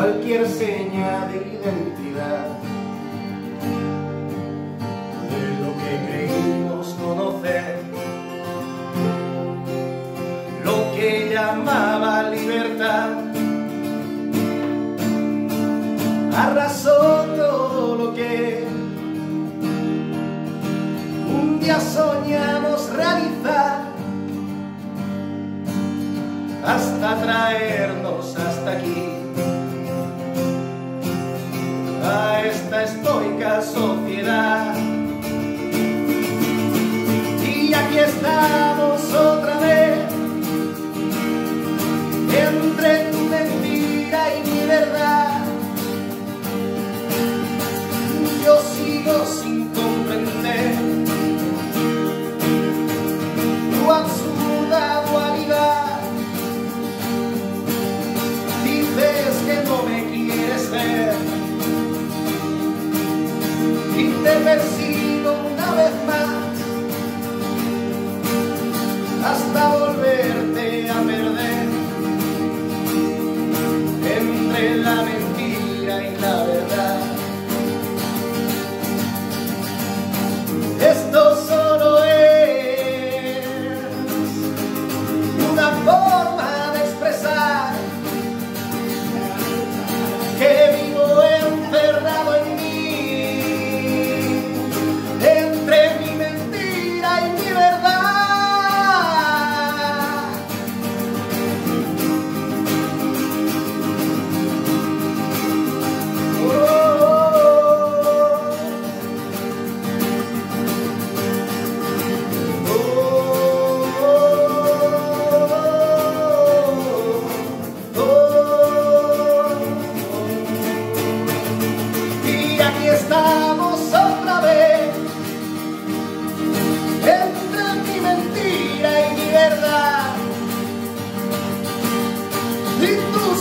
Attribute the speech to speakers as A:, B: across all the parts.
A: cualquier seña de identidad. De lo que creímos conocer, lo que llamaba libertad. Arrasó todo lo que un día soñamos realizar. Hasta traernos hasta aquí sociedad. Y aquí estamos una vez más. Hasta volverte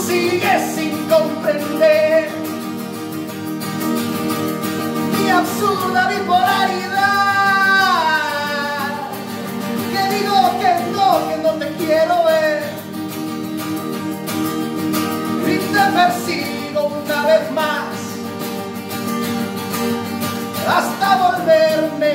A: sigues sin comprender mi absurda bipolaridad. Que digo que no, que no te quiero ver. Y te persigo una vez más hasta volverme